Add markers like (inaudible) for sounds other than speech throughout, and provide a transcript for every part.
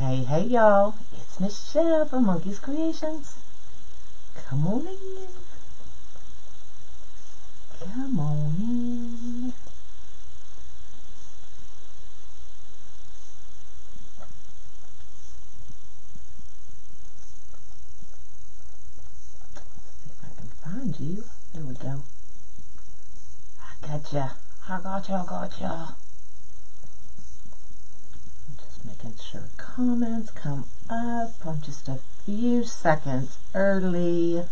Hey, hey, y'all. It's Michele from Monkey's Creations. Come on in. Come on in. See if I can find you. There we go. I gotcha. I gotcha, I gotcha. Just making sure comments come up. I'm just a few seconds early.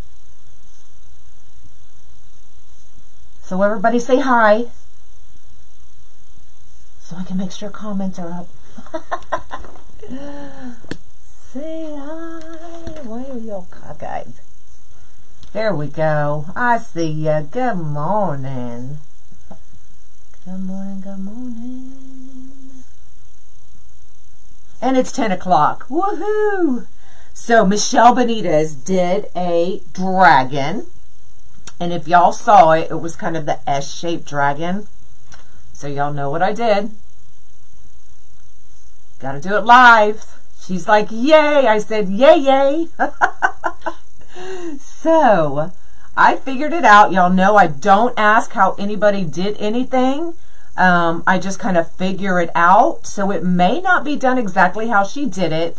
So everybody say hi. So I can make sure comments are up. (laughs) say hi. Why are you all cockeyed? There we go. I see ya. Good morning. Good morning, good morning. And it's 10 o'clock. Woohoo! So Michelle Benitez did a dragon. And if y'all saw it, it was kind of the S-shaped dragon. So y'all know what I did. Gotta do it live. She's like, yay! I said, yay, yay! (laughs) so, I figured it out. Y'all know I don't ask how anybody did anything. Um, I just kind of figure it out. So it may not be done exactly how she did it,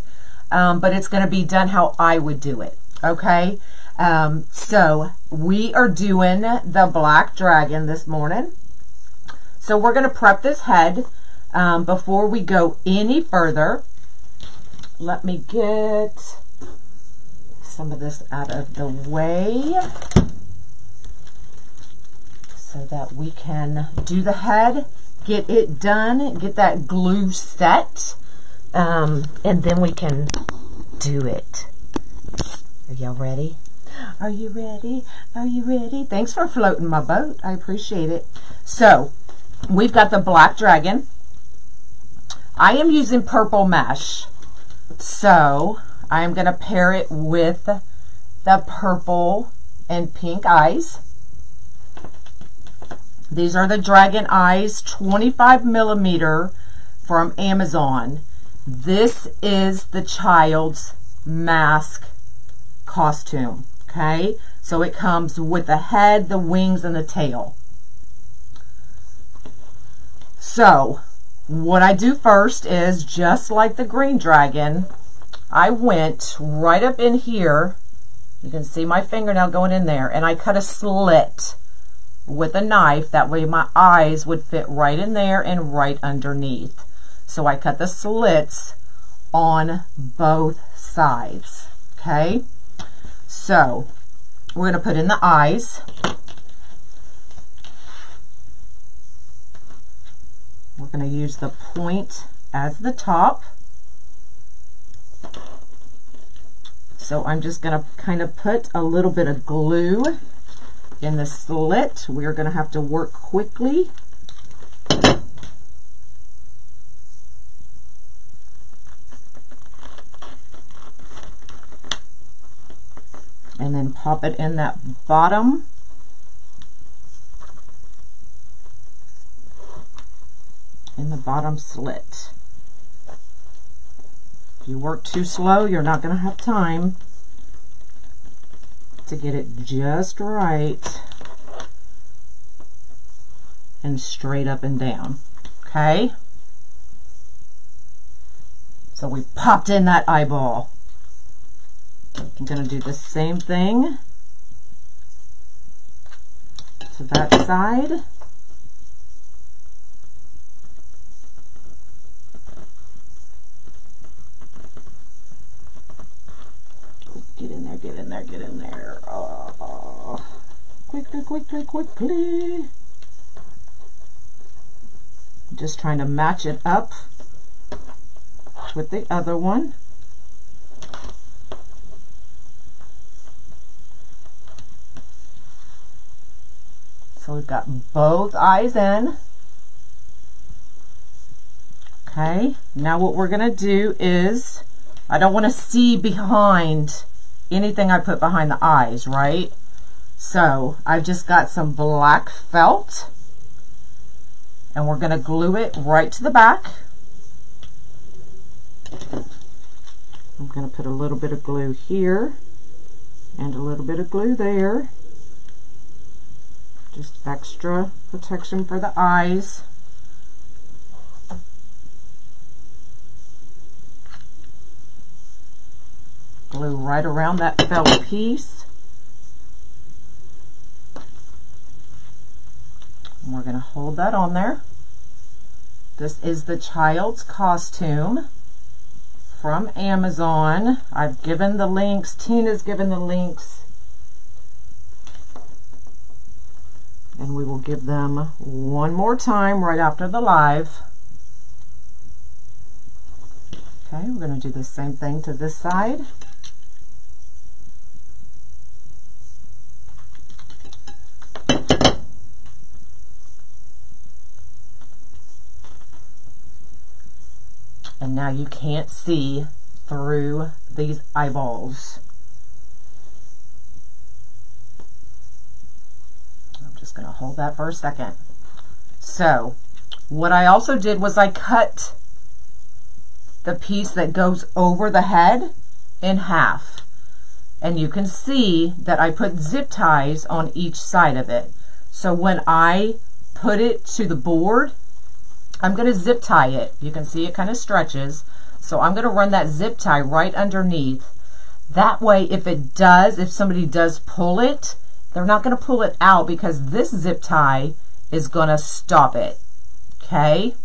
um, but it's going to be done how I would do it. Okay? Um, so we are doing the black dragon this morning. So we're going to prep this head um, before we go any further. Let me get some of this out of the way so that we can do the head, get it done, get that glue set, um, and then we can do it. Are y'all ready? Are you ready? Are you ready? Thanks for floating my boat. I appreciate it. So, we've got the black dragon. I am using purple mesh. So, I am going to pair it with the purple and pink eyes. These are the Dragon Eyes 25 millimeter from Amazon. This is the child's mask costume, okay? So it comes with the head, the wings, and the tail. So, what I do first is, just like the green dragon, I went right up in here. You can see my fingernail going in there, and I cut a slit with a knife. That way my eyes would fit right in there and right underneath. So I cut the slits on both sides. Okay? So we're going to put in the eyes. We're going to use the point as the top. So I'm just going to kind of put a little bit of glue in the slit. We're going to have to work quickly. And then pop it in that bottom. In the bottom slit. If you work too slow, you're not going to have time to get it just right and straight up and down. Okay? So we popped in that eyeball. I'm going to do the same thing to that side. Get in there, get in there, get in there. Ah. Oh, quickly, quickly, quickly. Just trying to match it up with the other one. So we've got both eyes in. Okay, now what we're going to do is, I don't want to see behind anything I put behind the eyes, right? So I've just got some black felt and we're going to glue it right to the back. I'm going to put a little bit of glue here and a little bit of glue there. Just extra protection for the eyes. Glue right around that felt piece. And we're going to hold that on there. This is the child's costume from Amazon. I've given the links. Tina's given the links. And we will give them one more time right after the live. Okay, we're going to do the same thing to this side. And now you can't see through these eyeballs. Just going to hold that for a second. So, what I also did was I cut the piece that goes over the head in half. And you can see that I put zip ties on each side of it. So when I put it to the board, I'm going to zip tie it. You can see it kind of stretches. So I'm going to run that zip tie right underneath. That way, if it does, if somebody does pull it, they're not going to pull it out because this zip tie is going to stop it. Okay?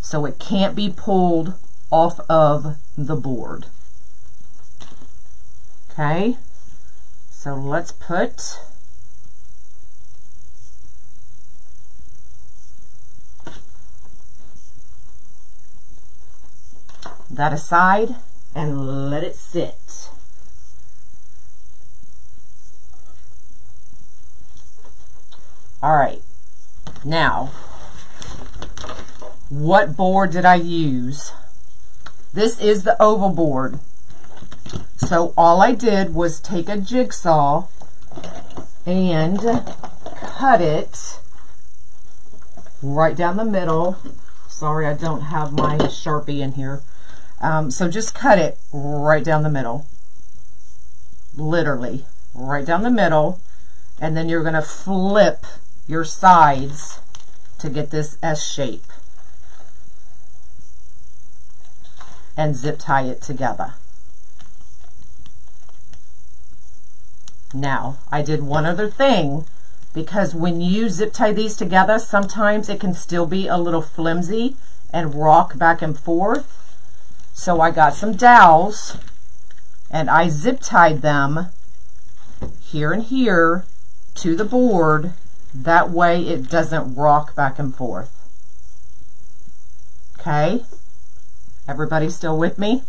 So it can't be pulled off of the board. Okay? So let's put that aside and let it sit. All right, now, what board did I use? This is the oval board. So all I did was take a jigsaw and cut it right down the middle. Sorry, I don't have my Sharpie in here. Um, so just cut it right down the middle. Literally, right down the middle. And then you're going to flip your sides to get this S shape. And zip tie it together. Now, I did one other thing because when you zip tie these together, sometimes it can still be a little flimsy and rock back and forth. So I got some dowels and I zip tied them here and here to the board. That way it doesn't rock back and forth. Okay? Everybody still with me?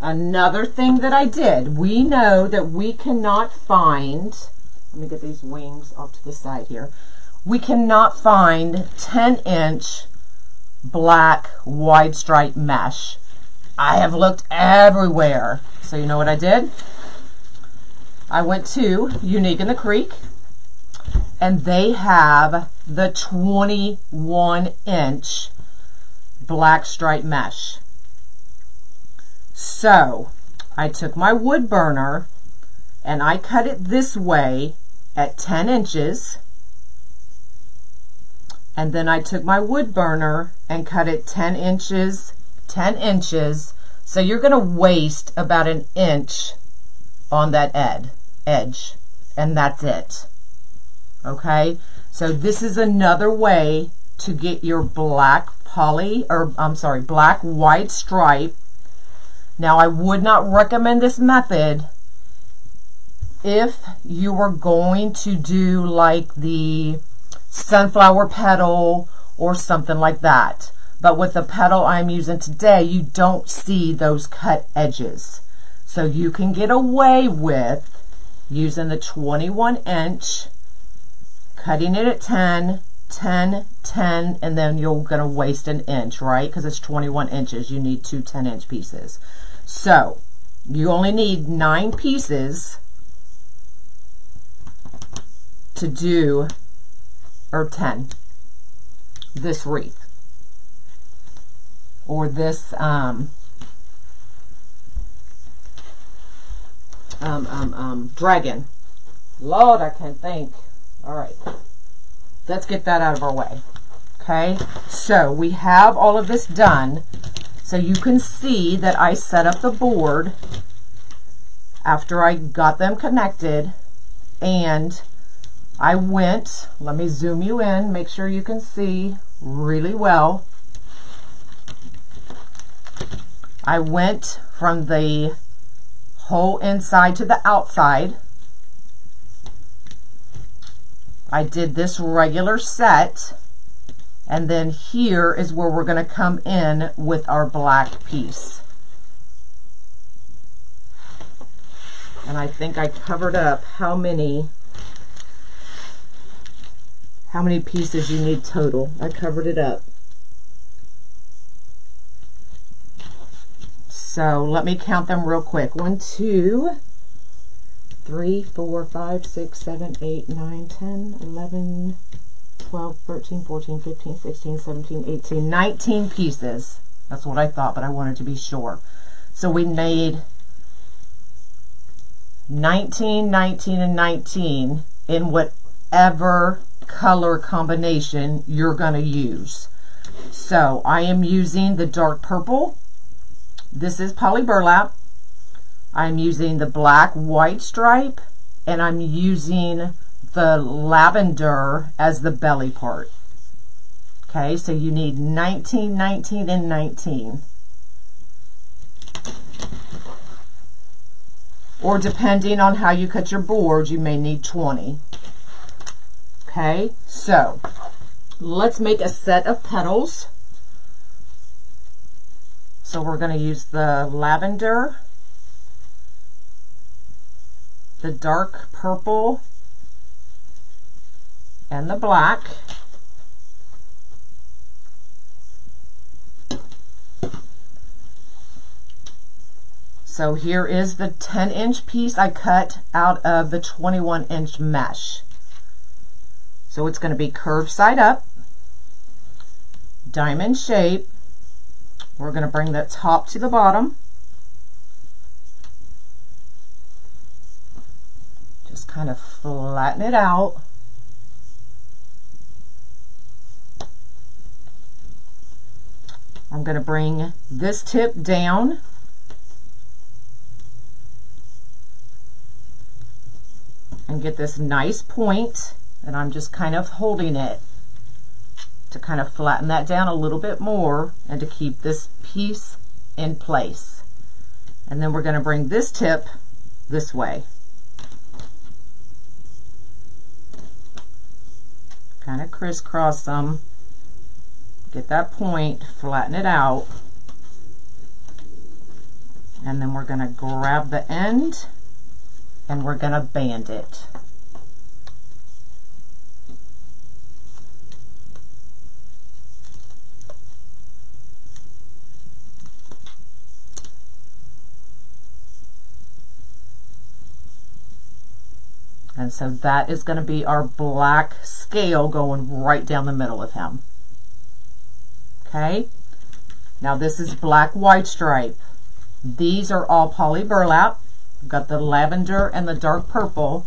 Another thing that I did, we know that we cannot find, let me get these wings off to the side here we cannot find 10 inch black wide stripe mesh. I have looked everywhere. So you know what I did? I went to Unique in the Creek and they have the 21 inch black stripe mesh. So I took my wood burner and I cut it this way at 10 inches and then I took my wood burner and cut it 10 inches, 10 inches. So you're going to waste about an inch on that ed, edge, and that's it. Okay, so this is another way to get your black poly, or I'm sorry, black white stripe. Now I would not recommend this method if you were going to do like the sunflower petal or something like that. But with the petal I'm using today, you don't see those cut edges. So you can get away with using the 21 inch, cutting it at 10, 10, 10, and then you're going to waste an inch, right? Because it's 21 inches. You need two 10 inch pieces. So you only need nine pieces to do or 10. this wreath or this um, um, um, um, dragon. Lord, I can't think. All right. Let's get that out of our way. Okay, so we have all of this done. So you can see that I set up the board after I got them connected and I went, let me zoom you in, make sure you can see really well. I went from the whole inside to the outside. I did this regular set and then here is where we're going to come in with our black piece. And I think I covered up how many how many pieces you need total. I covered it up. So let me count them real quick. One, two, three, four, five, six, seven, eight, nine, ten, eleven, twelve, thirteen, fourteen, fifteen, sixteen, seventeen, eighteen, nineteen pieces. That's what I thought, but I wanted to be sure. So we made 19, 19, and 19 in whatever color combination you're going to use. So I am using the dark purple. This is poly burlap. I'm using the black white stripe and I'm using the lavender as the belly part. Okay, so you need 19, 19, and 19. Or depending on how you cut your board, you may need 20. Okay, so let's make a set of petals. So we're going to use the lavender, the dark purple, and the black. So here is the 10 inch piece I cut out of the 21 inch mesh. So it's going to be curved side up, diamond shape. We're going to bring the top to the bottom. Just kind of flatten it out. I'm going to bring this tip down and get this nice point and I'm just kind of holding it to kind of flatten that down a little bit more and to keep this piece in place. And then we're going to bring this tip this way. Kind of crisscross them. Get that point, flatten it out. And then we're going to grab the end and we're going to band it. And so that is going to be our black scale going right down the middle of him. Okay. Now this is black white stripe. These are all poly burlap. I've got the lavender and the dark purple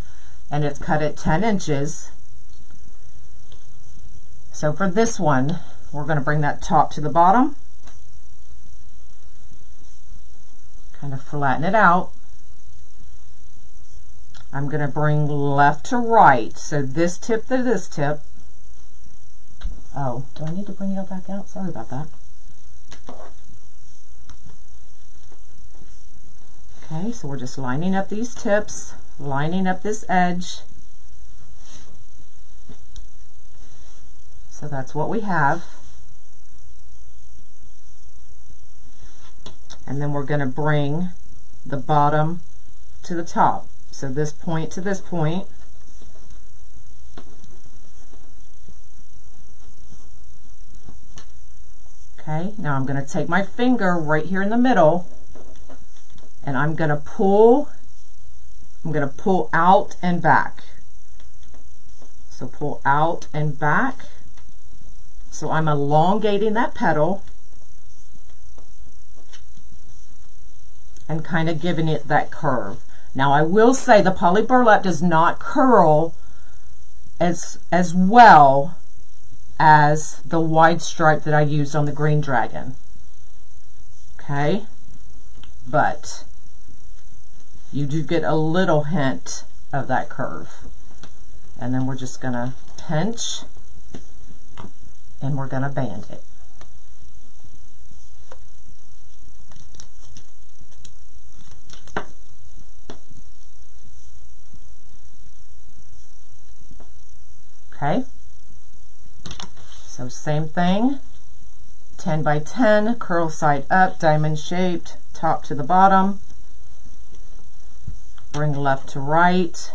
and it's cut at 10 inches. So for this one, we're going to bring that top to the bottom. Kind of flatten it out. I'm going to bring left to right. So this tip to this tip. Oh, do I need to bring it back out? Sorry about that. Okay, so we're just lining up these tips, lining up this edge. So that's what we have. And then we're going to bring the bottom to the top. So this point to this point. Okay, now I'm going to take my finger right here in the middle and I'm going to pull, I'm going to pull out and back. So pull out and back So I'm elongating that petal and kind of giving it that curve. Now I will say the poly burlap does not curl as, as well as the wide stripe that I used on the green dragon. Okay, but you do get a little hint of that curve. And then we're just gonna pinch and we're gonna band it. Okay. So same thing, 10 by 10, curl side up, diamond shaped, top to the bottom. Bring left to right.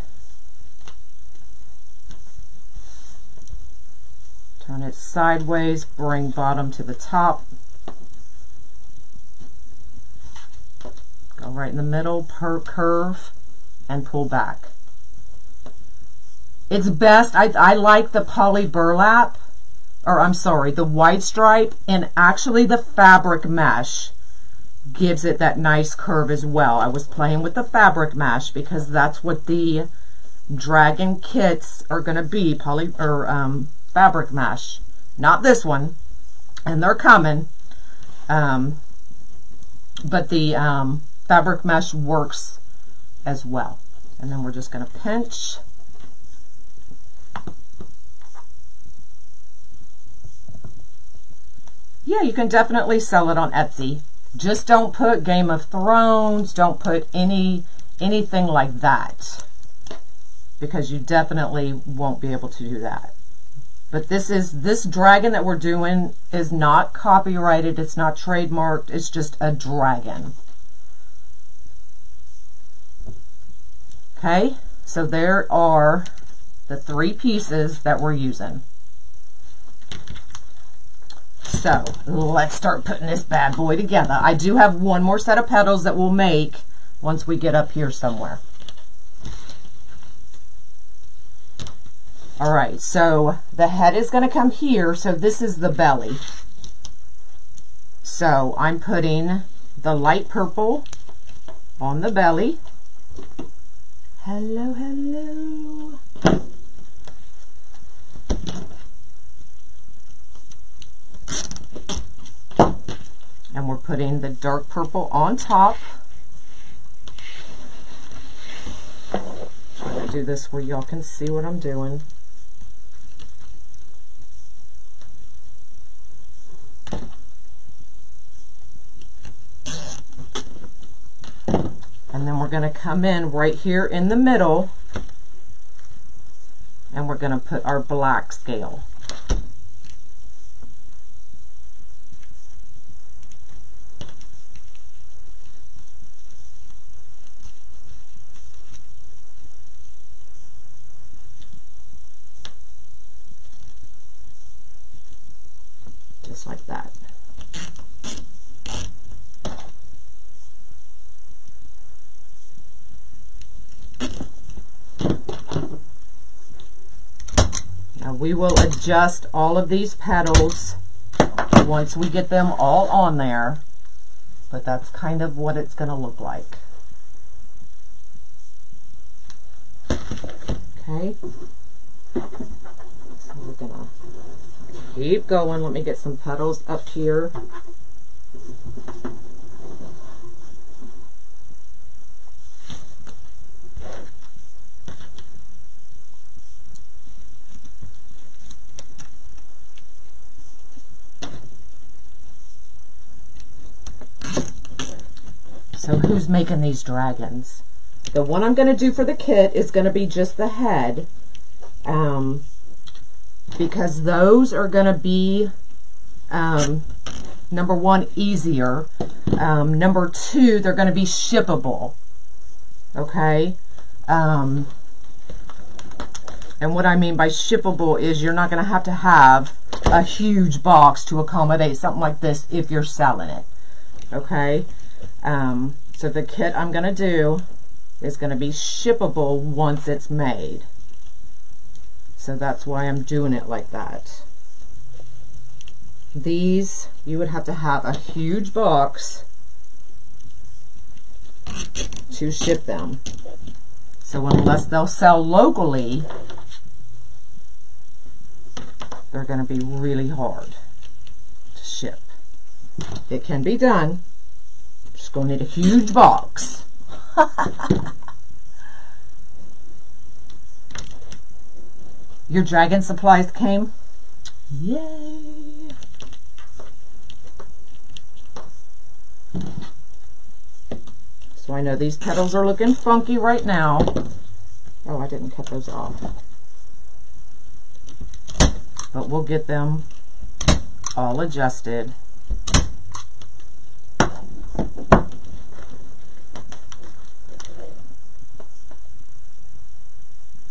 Turn it sideways, bring bottom to the top. Go right in the middle, per curve, and pull back. It's best, I, I like the poly burlap, or I'm sorry, the white stripe, and actually the fabric mesh gives it that nice curve as well. I was playing with the fabric mesh because that's what the dragon kits are going to be, poly or um, fabric mesh. Not this one, and they're coming. Um, but the um, fabric mesh works as well. And then we're just going to pinch yeah, you can definitely sell it on Etsy. Just don't put Game of Thrones, don't put any anything like that because you definitely won't be able to do that. But this is this dragon that we're doing is not copyrighted, it's not trademarked, it's just a dragon. Okay, so there are the three pieces that we're using. So let's start putting this bad boy together. I do have one more set of petals that we'll make once we get up here somewhere. All right, so the head is going to come here. So this is the belly. So I'm putting the light purple on the belly. Hello, hello. And we're putting the dark purple on top. Try to do this where y'all can see what I'm doing. And then we're going to come in right here in the middle and we're going to put our black scale. We will adjust all of these petals once we get them all on there. But that's kind of what it's going to look like. Okay. So we're going to keep going. Let me get some petals up here. So who's making these dragons? The one I'm going to do for the kit is going to be just the head. Um, because those are going to be, um, number one, easier. Um, number two, they're going to be shippable. Okay? Um, and what I mean by shippable is you're not going to have to have a huge box to accommodate something like this if you're selling it. Okay? Um, so the kit I'm going to do is going to be shippable once it's made. So that's why I'm doing it like that. these, you would have to have a huge box to ship them. So unless they'll sell locally, they're going to be really hard to ship. It can be done. Just going to need a huge box. (laughs) Your dragon supplies came? Yay! So I know these petals are looking funky right now. Oh, I didn't cut those off. But we'll get them all adjusted.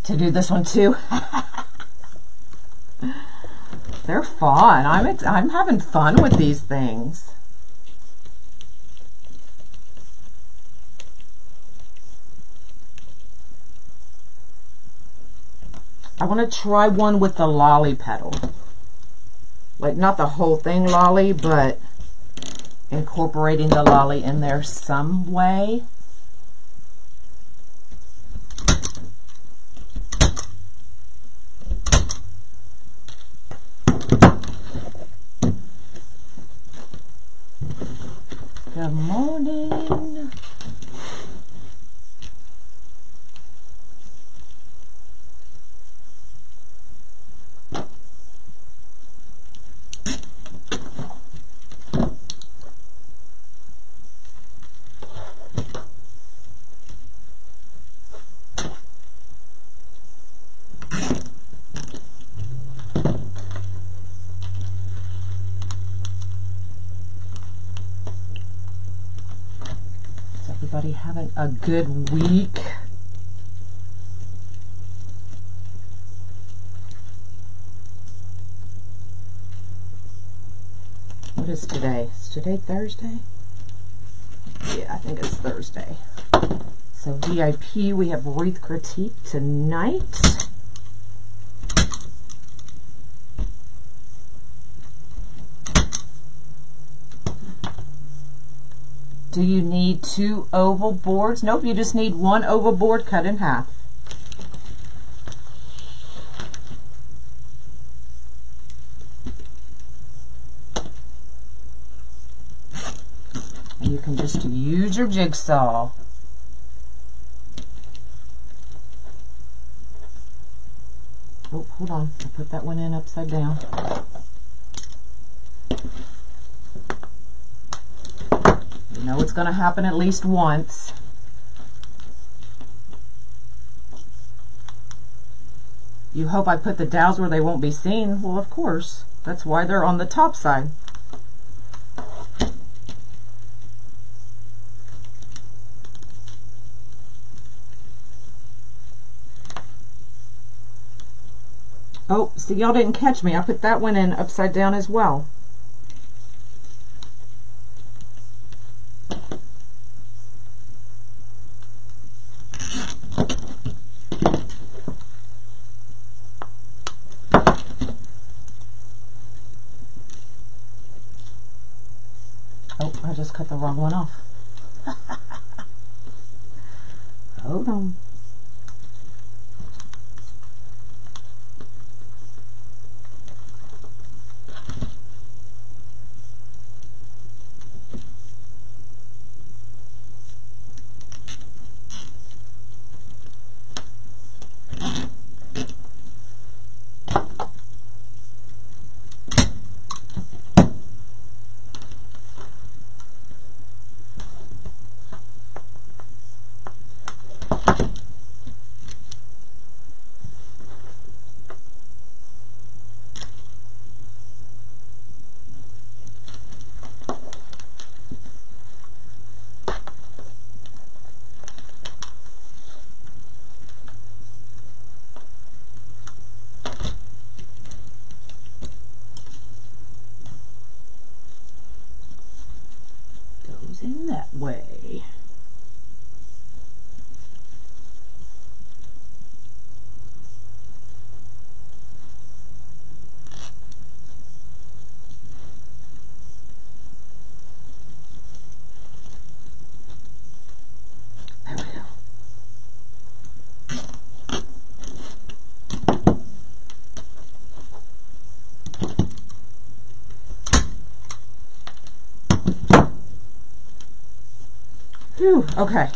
To do this one too. (laughs) They're fun. I'm, I'm having fun with these things. I want to try one with the lolly petal. Like, not the whole thing lolly, but incorporating the lolly in there some way. Good morning. everybody having a good week? What is today? Is today Thursday? Yeah, I think it's Thursday. So VIP, we have Wreath Critique tonight. Do you need two oval boards? Nope, you just need one oval board cut in half. And you can just use your jigsaw. Oh, hold on. I put that one in upside down. know it's going to happen at least once. You hope I put the dowels where they won't be seen. Well, of course. That's why they're on the top side. Oh, see, y'all didn't catch me. I put that one in upside down as well. Okay.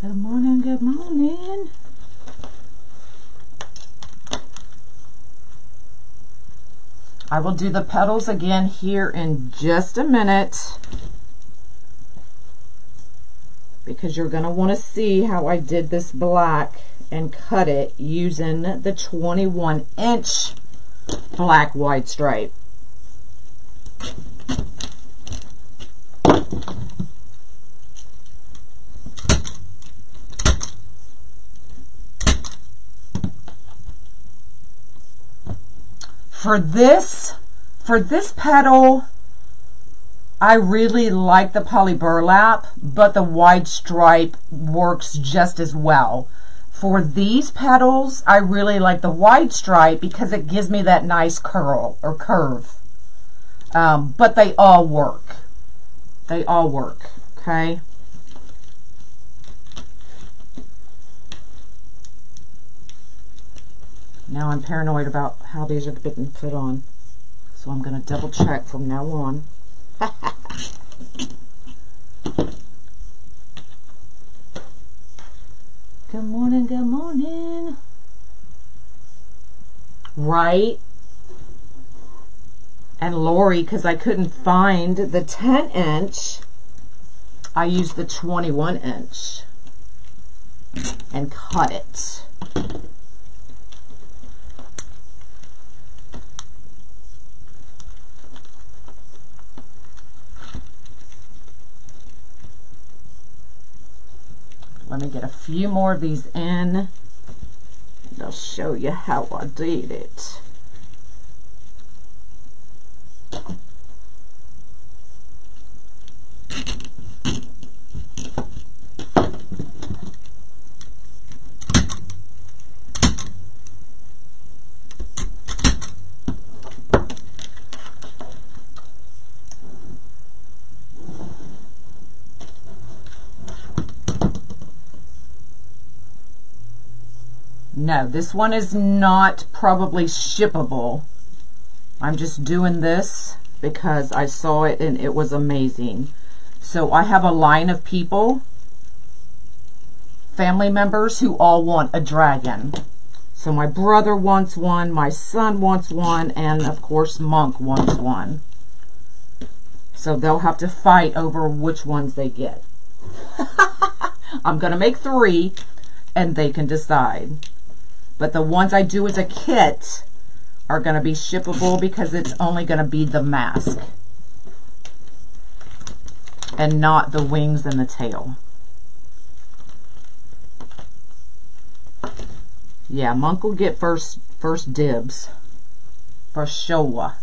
Good morning, good morning. I will do the petals again here in just a minute because you're going to want to see how I did this black and cut it using the 21 inch black wide stripe. For this, for this petal, I really like the poly burlap, but the wide stripe works just as well. For these petals, I really like the wide stripe because it gives me that nice curl or curve. Um, but they all work. They all work, okay? Now I'm paranoid about how these are getting put on. So I'm going to double check from now on. (laughs) good morning, good morning. Right? And Lori, because I couldn't find the 10 inch, I used the 21 inch and cut it. Let me get a few more of these in. And I'll show you how I did it. No, this one is not probably shippable. I'm just doing this because I saw it and it was amazing. So I have a line of people, family members who all want a dragon. So my brother wants one, my son wants one, and of course Monk wants one. So they'll have to fight over which ones they get. (laughs) I'm going to make three and they can decide. But the ones I do as a kit are going to be shippable because it's only going to be the mask and not the wings and the tail. Yeah, Monk will get first first dibs for sure.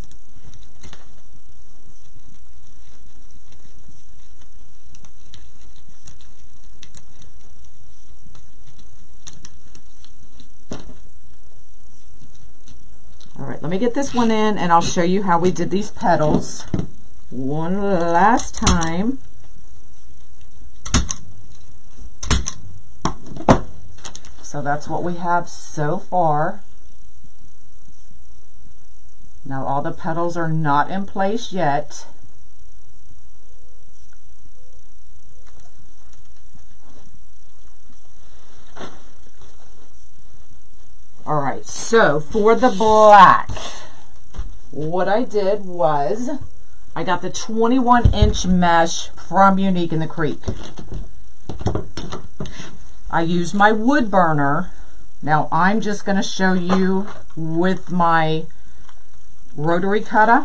Let me get this one in and I'll show you how we did these petals one last time. So that's what we have so far. Now all the petals are not in place yet. All right, so for the black, what I did was I got the 21 inch mesh from Unique in the Creek. I used my wood burner. Now I'm just going to show you with my rotary cutter,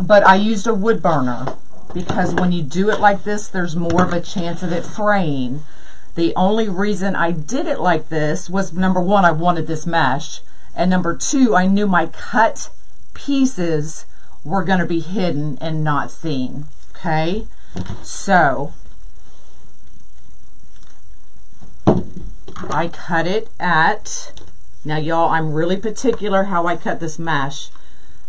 but I used a wood burner because when you do it like this, there's more of a chance of it fraying. The only reason I did it like this was number one, I wanted this mesh. And number two, I knew my cut pieces were going to be hidden and not seen. Okay. So I cut it at, now y'all, I'm really particular how I cut this mesh.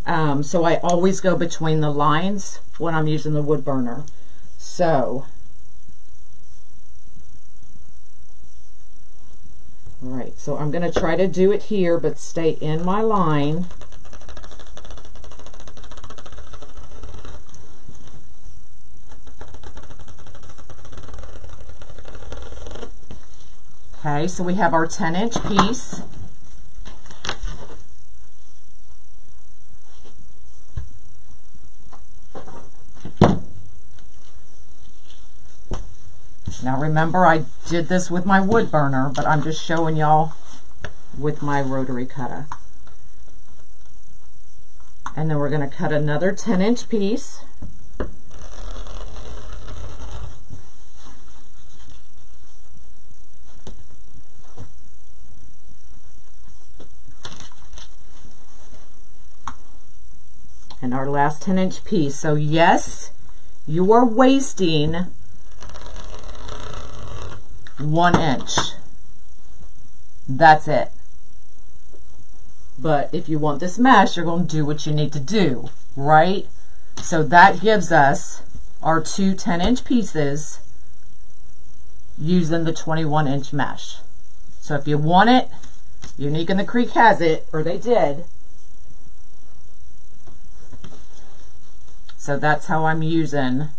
Um, so I always go between the lines when I'm using the wood burner. So All right, so I'm going to try to do it here, but stay in my line. Okay, so we have our 10 inch piece. Now remember I did this with my wood burner, but I'm just showing y'all with my rotary cutter. And then we're going to cut another 10 inch piece. And our last 10 inch piece. So yes, you are wasting one inch. That's it. But if you want this mesh, you're going to do what you need to do, right? So that gives us our two 10 inch pieces using the 21 inch mesh. So if you want it, Unique in the Creek has it, or they did. So that's how I'm using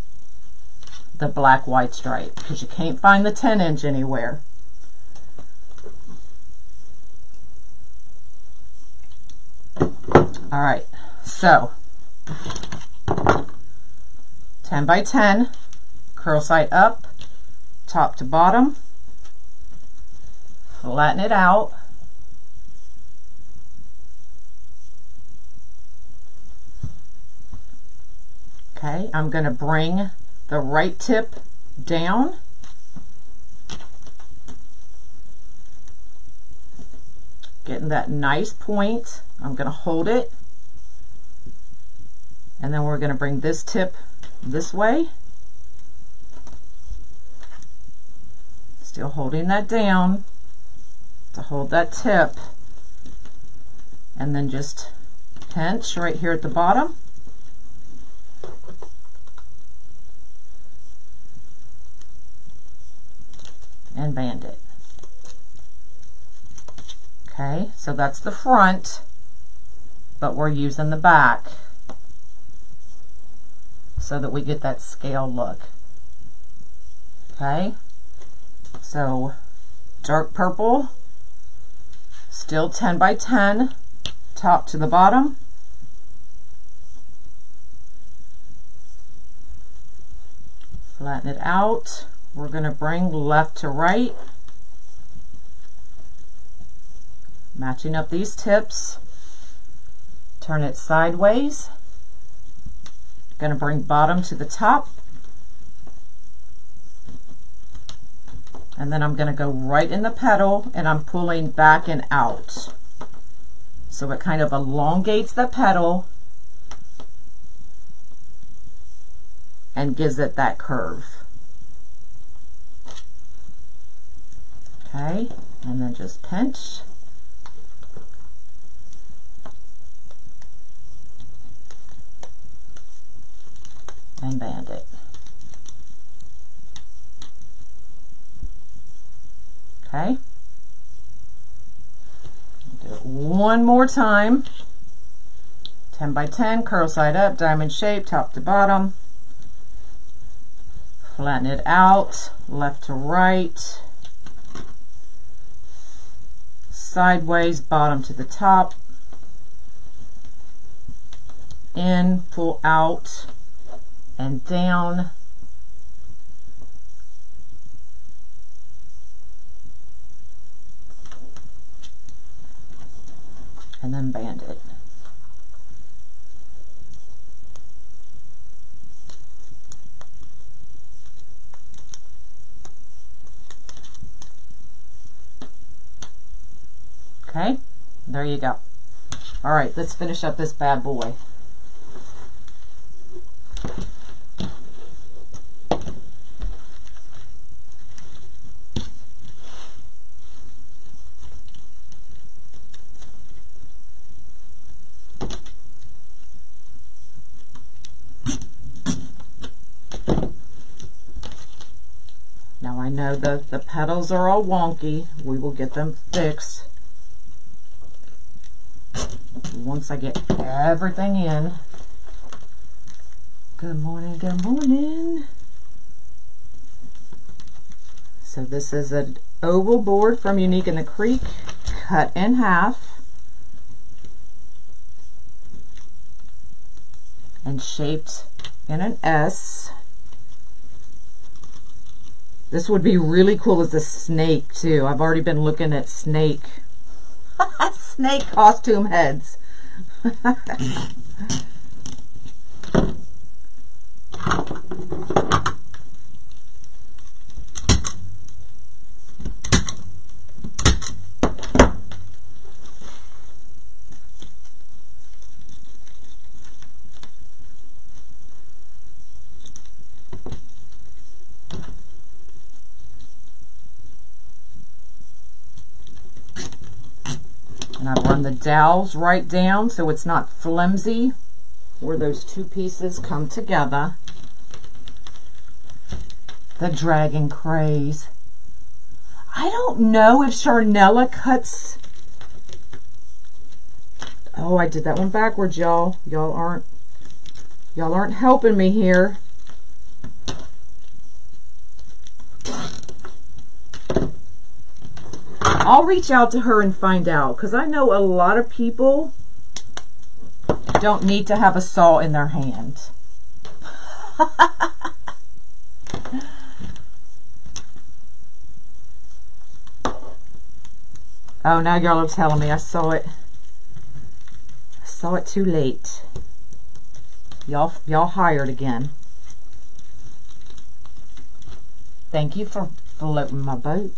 the black white stripe because you can't find the 10 inch anywhere. All right, so 10 by 10, curl side up, top to bottom, flatten it out, Okay, I'm going to bring the right tip down. Getting that nice point. I'm going to hold it. And then we're going to bring this tip this way. Still holding that down to hold that tip. And then just pinch right here at the bottom. And band it. Okay, so that's the front, but we're using the back so that we get that scale look. Okay, so dark purple, still 10 by 10, top to the bottom. Flatten it out. We're going to bring left to right, matching up these tips. Turn it sideways. Going to bring bottom to the top. And then I'm going to go right in the petal and I'm pulling back and out. So it kind of elongates the petal and gives it that curve. Okay, and then just pinch. And band it. Okay. Do it one more time. 10 by 10, curl side up, diamond shape, top to bottom. Flatten it out, left to right. Sideways, bottom to the top, in, pull out, and down. And then band it. Okay, there you go. All right, let's finish up this bad boy. Now I know that the petals are all wonky. We will get them fixed once I get everything in. Good morning, good morning. So this is an oval board from Unique in the Creek, cut in half and shaped in an S. This would be really cool as a snake too. I've already been looking at snake (laughs) snake costume heads. (laughs) And I run the dowels right down so it's not flimsy where those two pieces come together. The dragon craze. I don't know if Charnella cuts... Oh, I did that one backwards, y'all. Y'all aren't... Y'all aren't helping me here. I'll reach out to her and find out because I know a lot of people don't need to have a saw in their hand. (laughs) oh, now y'all are telling me I saw it. I saw it too late. Y'all, y'all hired again. Thank you for floating my boat.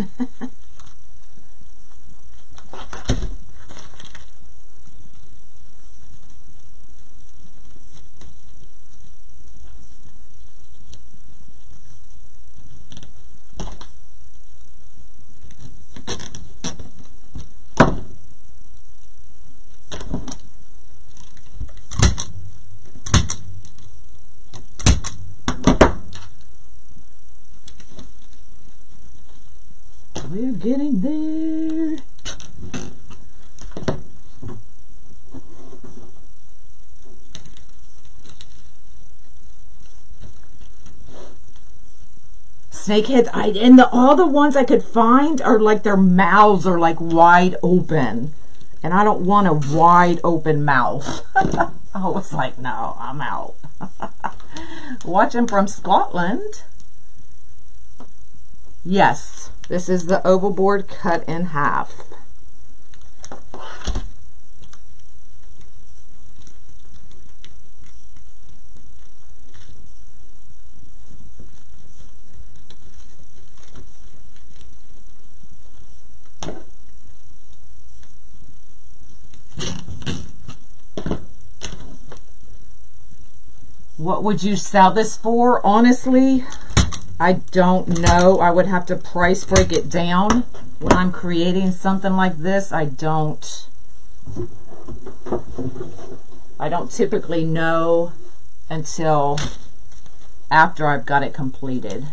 We're getting there. Snakeheads, I and the all the ones I could find are like their mouths are like wide open. And I don't want a wide open mouth. (laughs) I was like, no, I'm out. (laughs) Watching from Scotland. Yes, this is the oval board cut in half. What would you sell this for? Honestly, I don't know. I would have to price break it down. When I'm creating something like this, I don't, I don't typically know until after I've got it completed.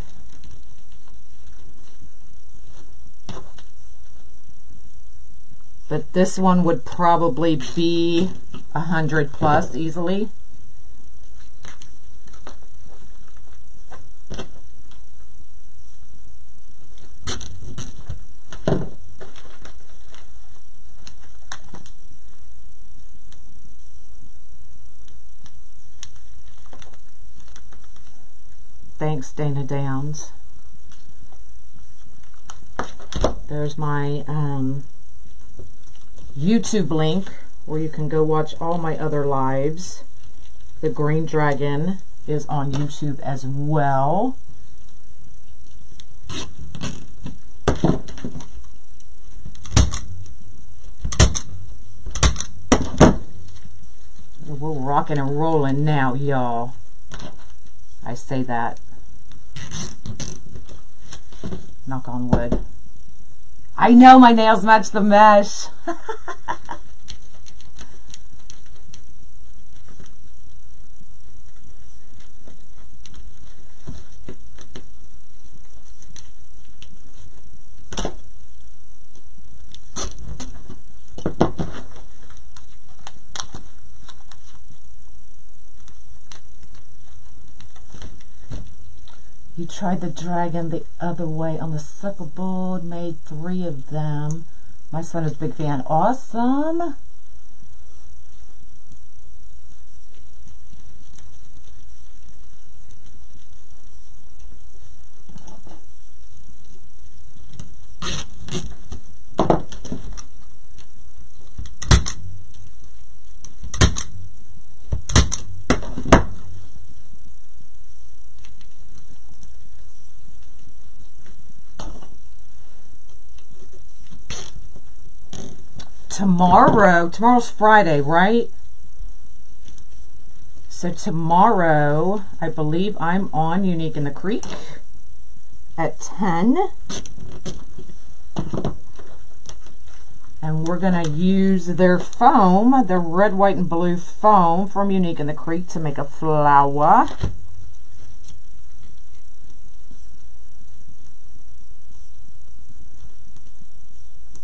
But this one would probably be a hundred plus easily. Thanks, Dana Downs. There's my um, YouTube link where you can go watch all my other lives. The Green Dragon is on YouTube as well. We're rocking and rolling now, y'all. I say that Knock on wood. I know my nails match the mesh. (laughs) tried the dragon the other way on the sucker board, made three of them. My son is a big fan. Awesome. Tomorrow, tomorrow's Friday, right? So tomorrow, I believe I'm on Unique in the Creek at 10. And we're going to use their foam, the red, white, and blue foam from Unique in the Creek to make a flower.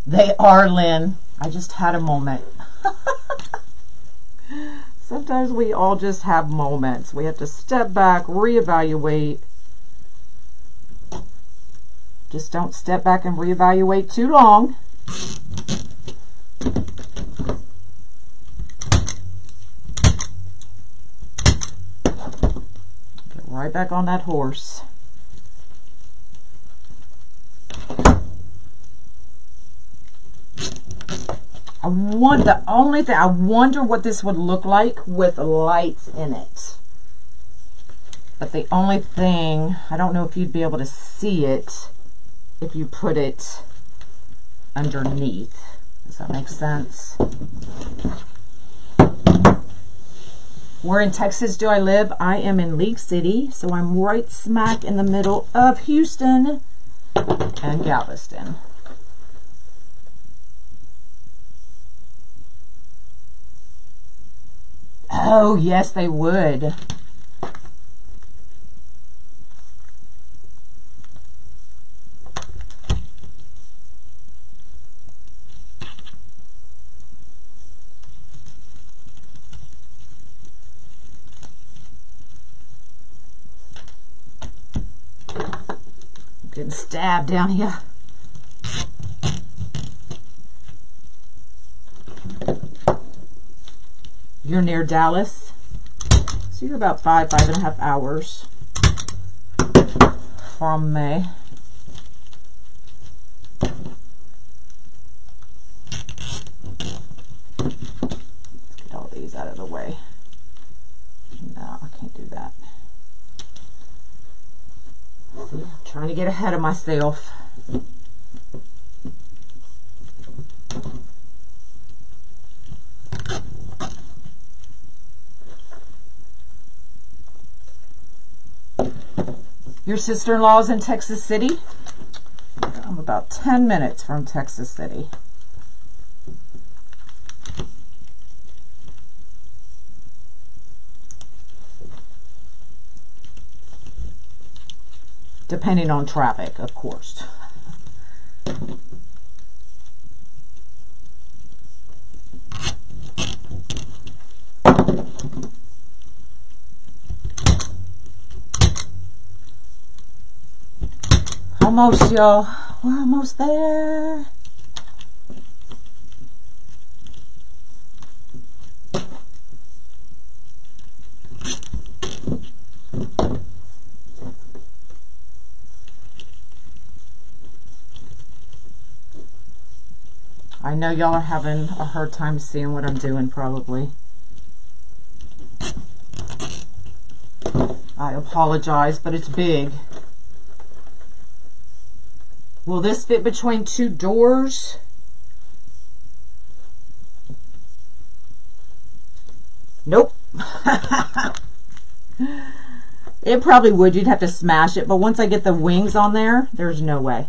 They are, Lynn. I just had a moment. Sometimes we all just have moments. We have to step back, reevaluate. Just don't step back and reevaluate too long. Get right back on that horse. I want the only thing I wonder what this would look like with lights in it. But the only thing, I don't know if you'd be able to see it if you put it underneath. Does that make sense? Where in Texas do I live? I am in League City, so I'm right smack in the middle of Houston and Galveston. Oh, yes, they would. getting stabbed down here. You're near Dallas. So you're about five, five and a half hours from me. Get all these out of the way. No, I can't do that. See, I'm trying to get ahead of myself. Your sister-in-law is in Texas City? I'm about 10 minutes from Texas City. Depending on traffic, of course. Almost, y'all. We're almost there. I know y'all are having a hard time seeing what I'm doing probably. I apologize, but it's big. Will this fit between two doors? Nope. (laughs) It probably would. You'd have to smash it. But once I get the wings on there, there's no way.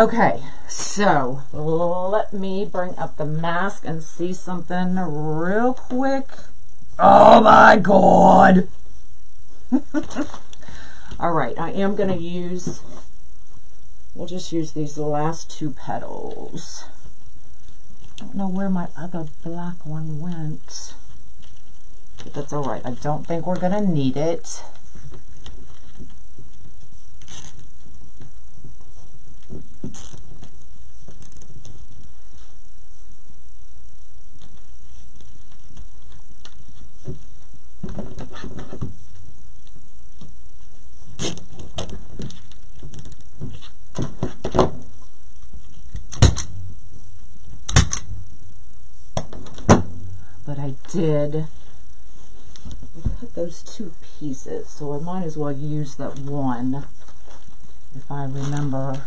Okay, so let me bring up the mask and see something real quick. Oh my god! (laughs) All right, I am going to use, we'll just use these last two petals. I don't know where my other black one went. But that's all right. I don't think we're going to need it. But I did. Cut those two pieces, so I might as well use that one if I remember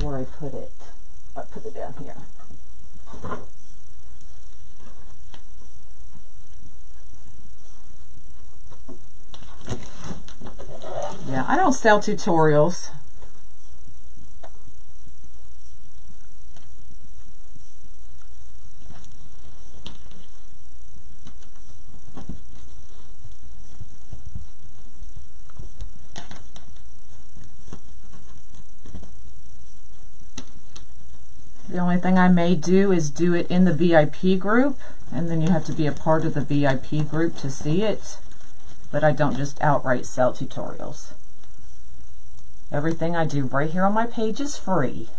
where I put it. I put it down here. Yeah, I don't sell tutorials. Only thing I may do is do it in the VIP group, and then you have to be a part of the VIP group to see it. But I don't just outright sell tutorials. Everything I do right here on my page is free.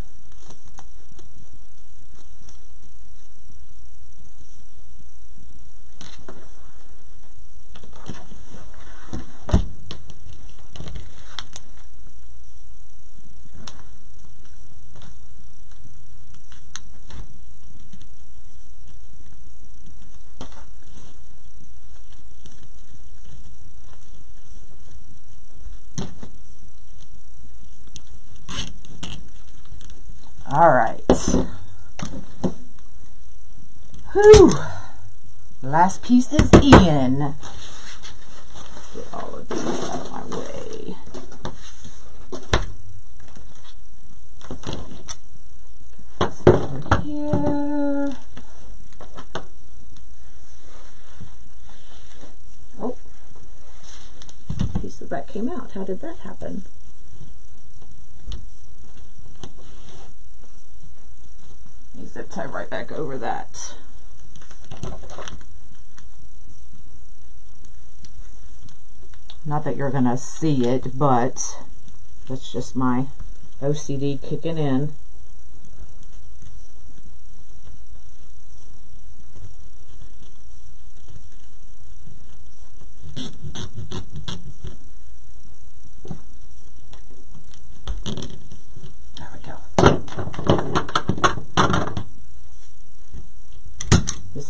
All right. Whew. Last piece is in. Get all of these out of my way. Over here. Oh. Piece of that came out. How did that happen? zip tie right back over that. Not that you're going to see it, but that's just my OCD kicking in.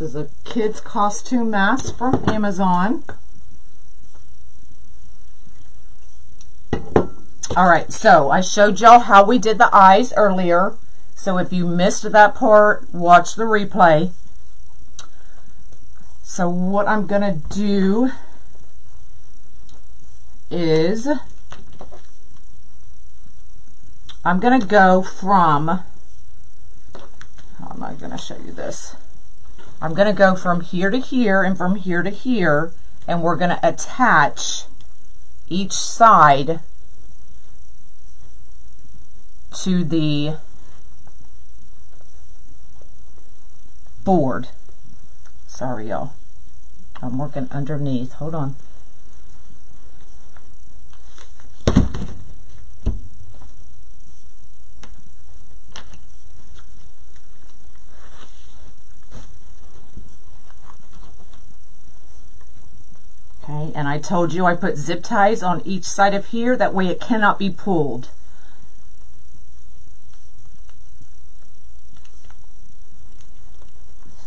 is a kid's costume mask from Amazon. All right, so I showed y'all how we did the eyes earlier. So if you missed that part, watch the replay. So what I'm going to do is I'm going to go from, how am I going to show you this? I'm going to go from here to here and from here to here, and we're going to attach each side to the board. Sorry, y'all. I'm working underneath. Hold on. And I told you I put zip ties on each side of here. That way it cannot be pulled.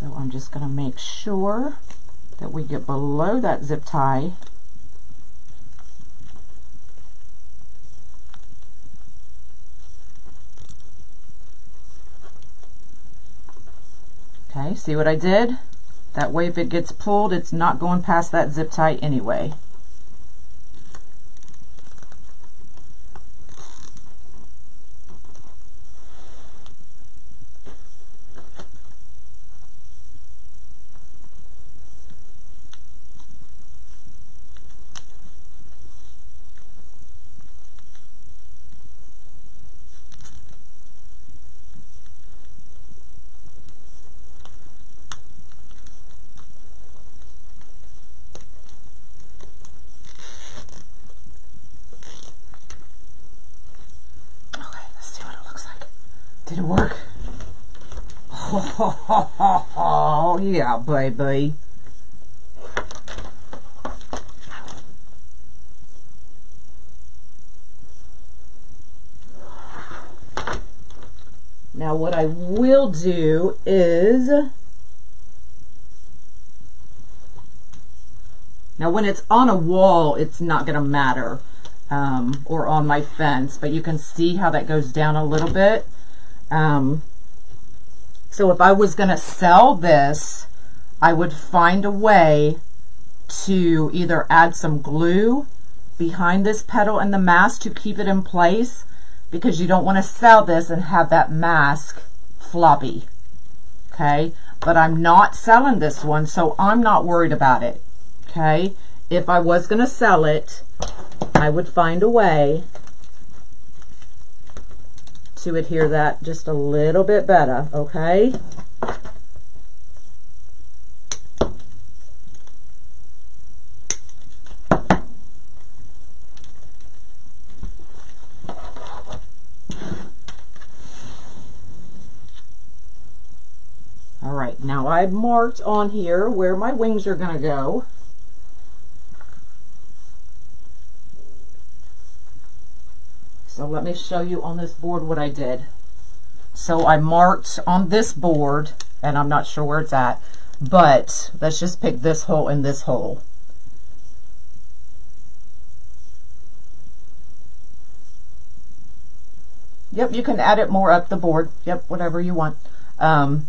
So I'm just going to make sure that we get below that zip tie. Okay, see what I did? That way if it gets pulled, it's not going past that zip tie anyway. Did it work? Oh, yeah, baby. Now what I will do is, now when it's on a wall, it's not going to matter, um, or on my fence, but you can see how that goes down a little bit. Um, so if I was going to sell this, I would find a way to either add some glue behind this petal and the mask to keep it in place because you don't want to sell this and have that mask floppy. Okay, but I'm not selling this one, so I'm not worried about it. Okay, if I was going to sell it, I would find a way to adhere that just a little bit better, okay? All I've marked on here where my wings are going to go. So let me show you on this board what I did. So I marked on this board, and I'm not sure where it's at, but let's just pick this hole and this hole. Yep, you can add it more up the board. Yep, whatever you want. Um,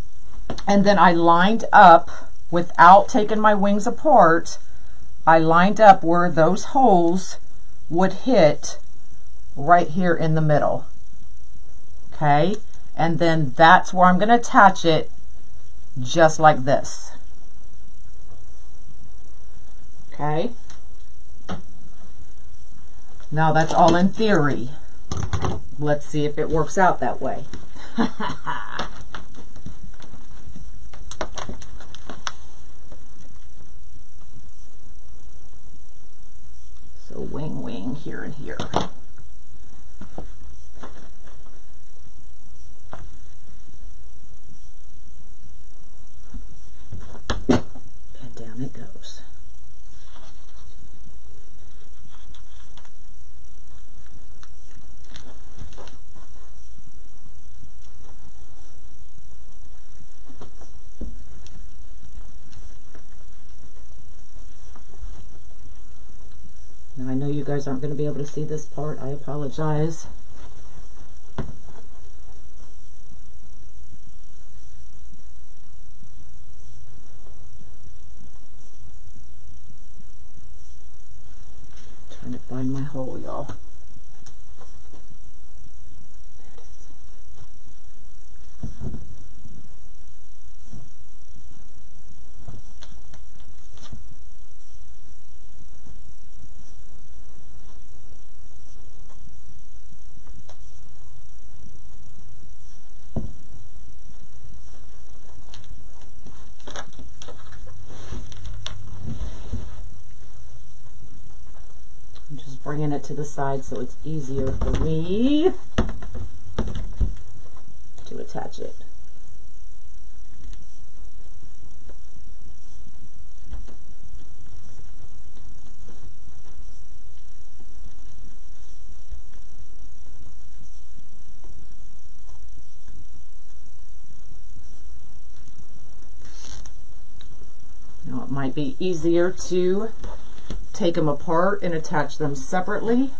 and then I lined up, without taking my wings apart, I lined up where those holes would hit right here in the middle. Okay, and then that's where I'm going to attach it just like this. Okay. Now that's all in theory. Let's see if it works out that way. (laughs) here and here. Guys aren't going to be able to see this part. I apologize. Trying to find my hole, y'all. side so it's easier for me to attach it. Now it might be easier to take them apart and attach them separately.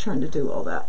Trying to do all that.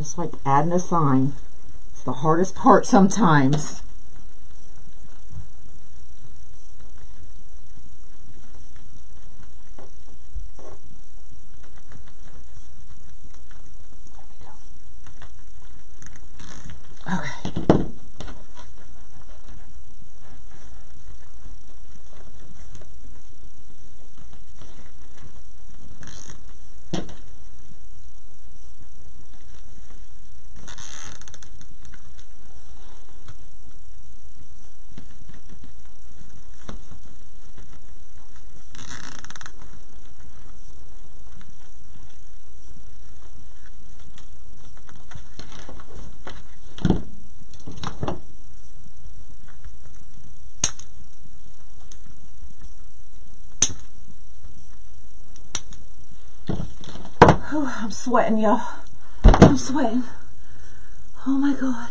Just like adding a sign. It's the hardest part sometimes. I'm sweating, y'all. I'm sweating. Oh my God.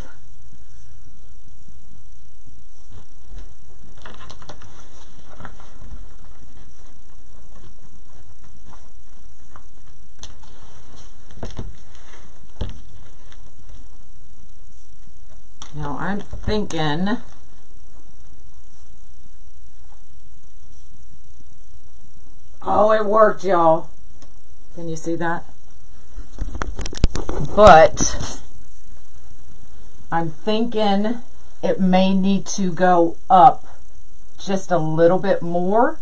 Now I'm thinking Oh, it worked, y'all. Can you see that? But I'm thinking it may need to go up just a little bit more.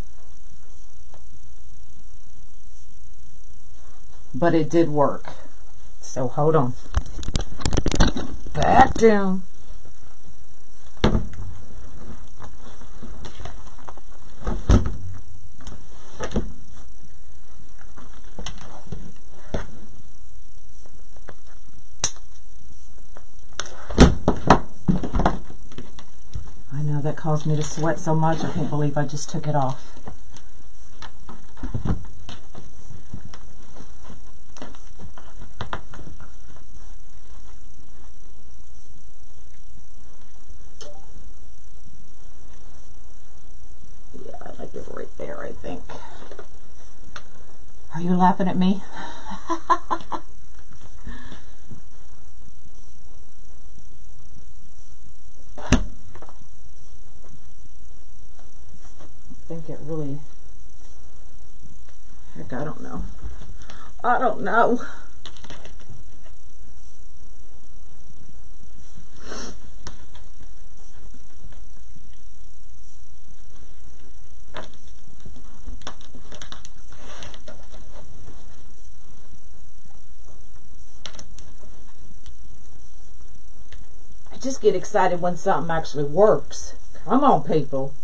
But it did work. So hold on. Back down. Caused me to sweat so much. I can't believe I just took it off. Yeah, I like it right there, I think. Are you laughing at me? really, heck, I don't know. I don't know. I get excited when something actually works. Come on, people.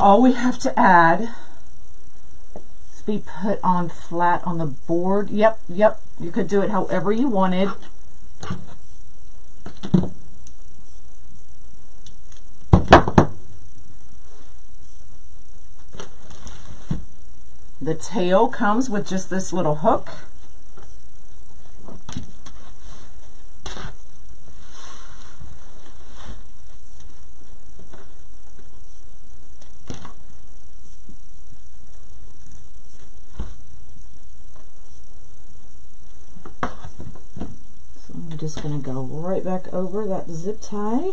All we have to add is be put on flat on the board. Yep, yep, you could do it however you wanted. The tail comes with just this little hook. just going to go right back over that zip tie.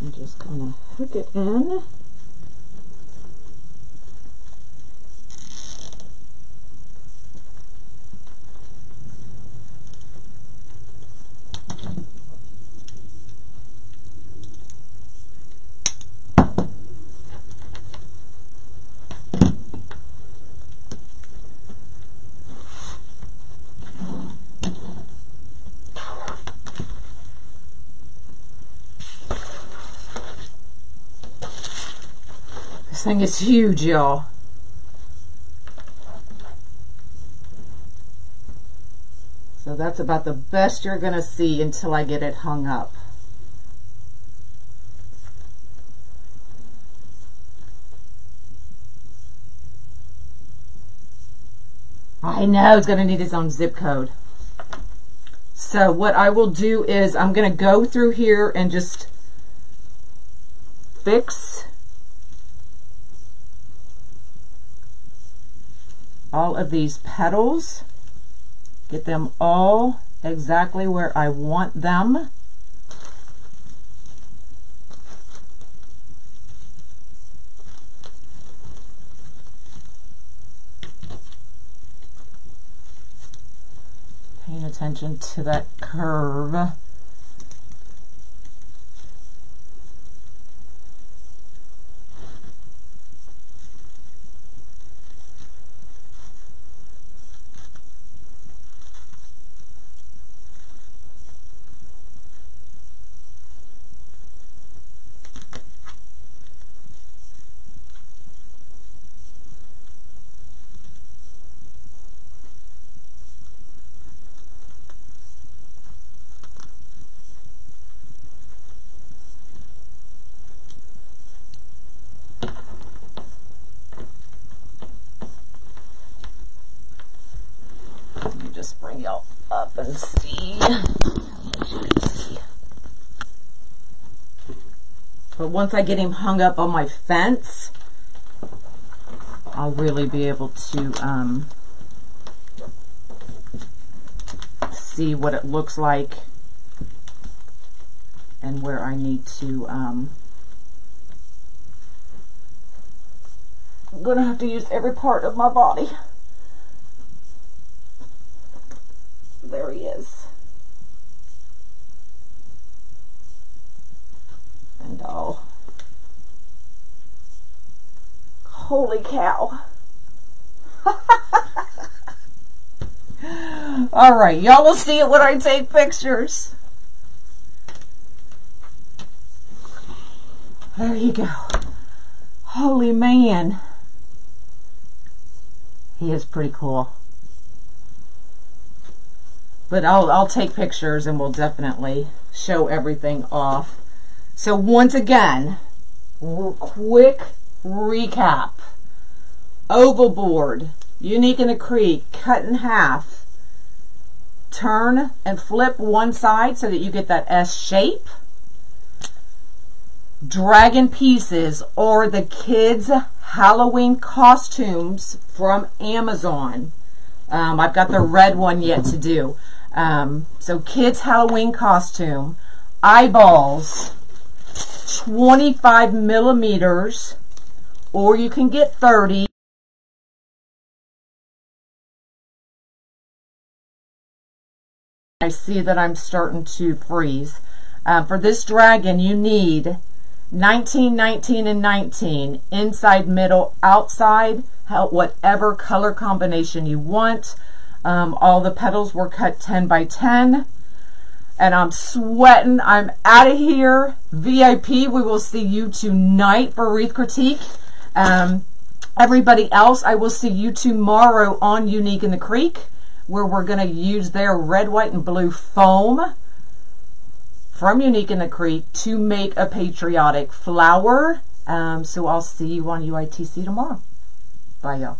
and just kind of hook it in. This thing is huge, y'all. So that's about the best you're going to see until I get it hung up. I know it's going to need its own zip code. So what I will do is I'm going to go through here and just fix all of these petals, get them all exactly where I want them. Paying attention to that curve. just bring y'all up and see. But once I get him hung up on my fence, I'll really be able to um, see what it looks like and where I need to um, I'm going to have to use every part of my body. there he is. And oh, holy cow. All right, y'all will see it when I take pictures. There you go. Holy man. He is pretty cool. But I'll, I'll take pictures and we'll definitely show everything off. So once again, quick recap. Oval board, unique in a creek, cut in half. Turn and flip one side so that you get that S shape. Dragon pieces or the kids' Halloween costumes from Amazon. Um, I've got the red one yet to do. Um, so kids Halloween costume, eyeballs, 25 millimeters or you can get 30. I see that I'm starting to freeze. Uh, for this dragon, you need 19, 19, and 19. Inside, middle, outside, whatever color combination you want. Um, all the petals were cut 10 by 10. And I'm sweating. I'm out of here. VIP, we will see you tonight for Wreath Critique. Um, everybody else, I will see you tomorrow on Unique in the Creek, where we're going to use their red, white, and blue foam from Unique in the Creek to make a patriotic flower. Um, so I'll see you on UITC tomorrow. Bye, y'all.